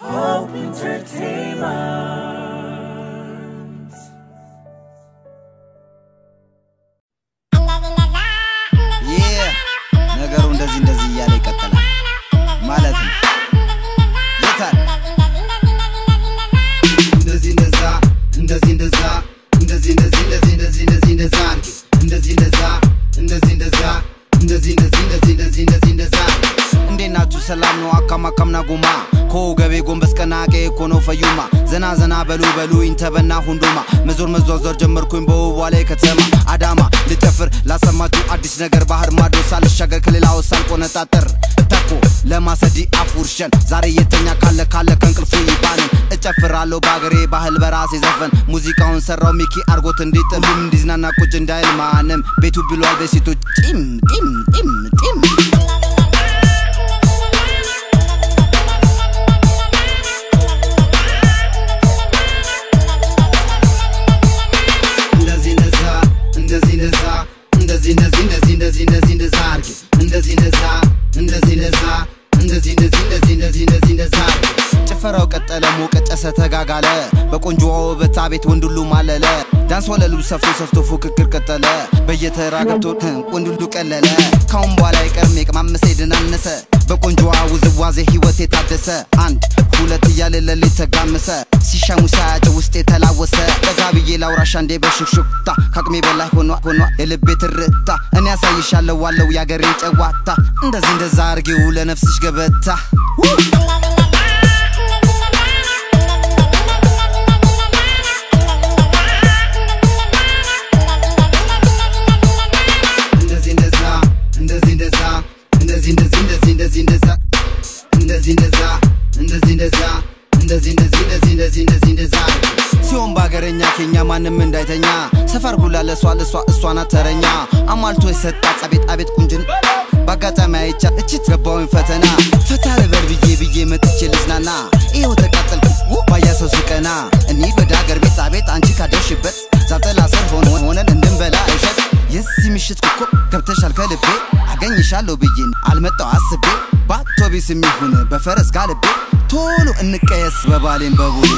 Hope Entertainment. ይህ ነገሩ እንደዚህ እንደዚህ እያለ ይቀጥላል ማለት ነው። የታል እንደዚህ እንደዛ እንደዚህ እንዴት ናችሁ? ሰላም ነው? አካም አካምና ጉማ ከወገቤ ጎንበስ ቀና ቀዬ እኮ ነው ፈዩማ። ዘና ዘና በሉ በሉ ኢንተበና ሁንዱማ መዞር መዟዟር ጀመርኩኝ በውቧ ላይ ከተማ አዳማ። ልጨፍር ላሰማችሁ አዲስ ነገር ባህር ማዶ ሳልሻገር ከሌላው ሳልቆነጣጠር። ተኮ ለማሰዲ አፉርሸን። ዛሬ የተኛ ካለ ካለ ከእንቅልፉ ይባንን እጨፍራለሁ በአገሬ ባህል በራሴ ዘፈን። ሙዚቃውን ሰራው ሚኪ አርጎት እንዲጥም። ሁሉም እንዲዝናና ቁጭ እንዳይል ማንም። ቤቱ ብሏል በሴቶች ጢም ጢም ጢም ጢም ጭፈራው ቀጠለ ሞቀ ጨሰ ተጋጋለ። በቆንጆዋ ውበት አቤት ወንድ ማለለ። ዳንስ ወለሉ ሰፍቶ ሰፍቶ ፉክክር ቀጠለ። በየተራ ገብቶ ወንድ ቀለለ። ካሁን በኋላ አይቀርም የቅማመሰ የደናነሰ። በቆንጆዋ ውዝዋዜ ህይወት የታደሰ። አንድ ሁለት እያለ ለሌት ተጋመሰ። ሲሻሙ ሳያጨ ውስጥ የተላወሰ ጠጋ ብዬ ላውራሻ እንዴ በሹክሹክታ። ከአቅሜ በላይ ሆኗ ሆኗ የልቤ ትርታ። እኔ ያሳይሻለሁ ዋለው የአገሬን ጨዋታ። እንደዚህ እንደዛ አርጌው ለነፍስሽ ገበታ እንደዚህ እንደዛ እንደዚህ እንደዛ እንደዚህ እንደዚህ እንደዚህ እንደዚህ እንደዚህ እንደዛ ሲሆን በሀገረኛ ኬኛ ማንም እንዳይተኛ። ሰፈር ሁላ ለሷ ለሷ እሷ ናት ተረኛ። አሟልቶ የሰጣ ጸቤት አቤት ቁንጅን በአጋጣሚ አይቻ እችት ገባውን ፈተና። ፈታ ልበል ብዬ ብዬ መጥቼ ልዝናና። ይኸው ተቃጠልኩ ባያ ሰው እንሂድ ወደ ሀገር ቤት አቤት አንቺ ካደርሽበት ዛጠላ ስር ሆነ ሆነን እንድንበላ እሸት። የዚህ ምሽት ኮከብ ገብተሻል ከልቤ አገኝሻለሁ ብዬን አልመጣው አስቤ በአውቶቢስ የሚሆን በፈረስ ጋልቤ ቶሎ እንቀየስ በባሌን በቡሌ